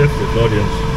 difficult audience.